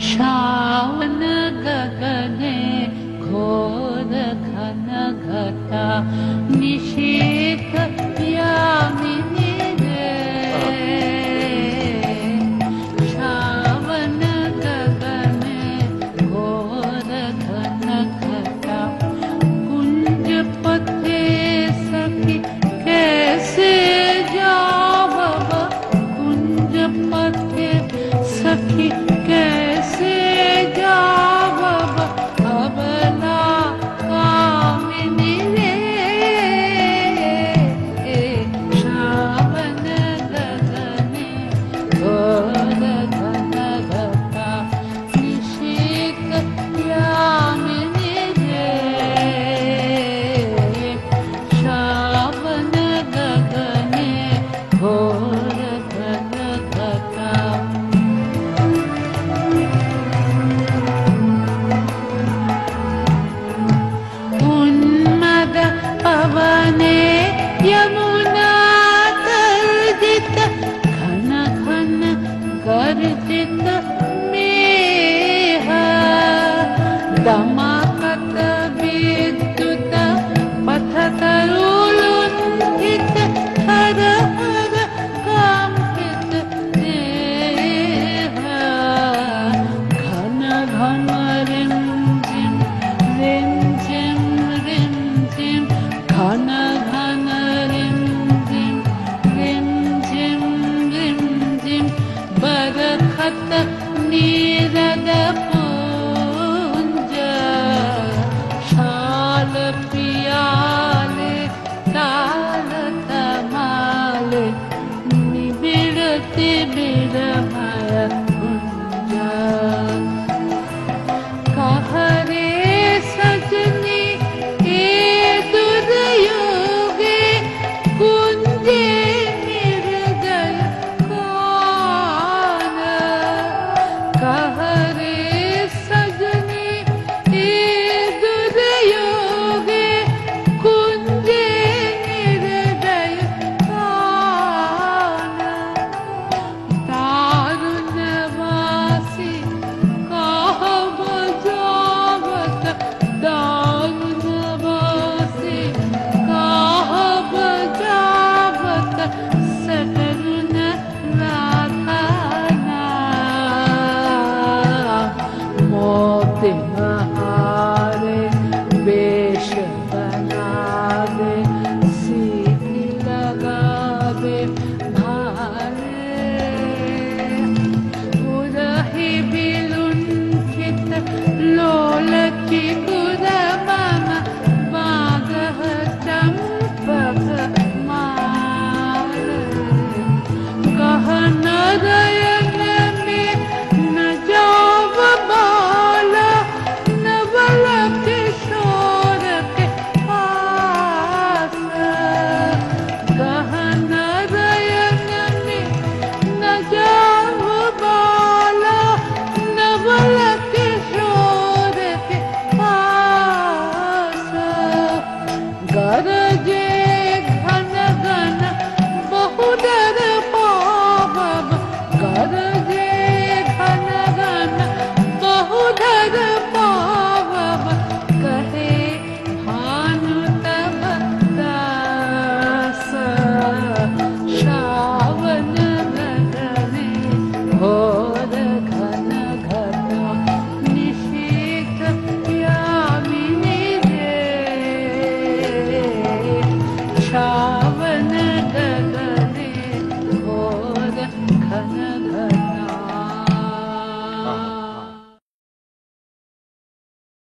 श्रावण गगने घोर घटा निषेध घन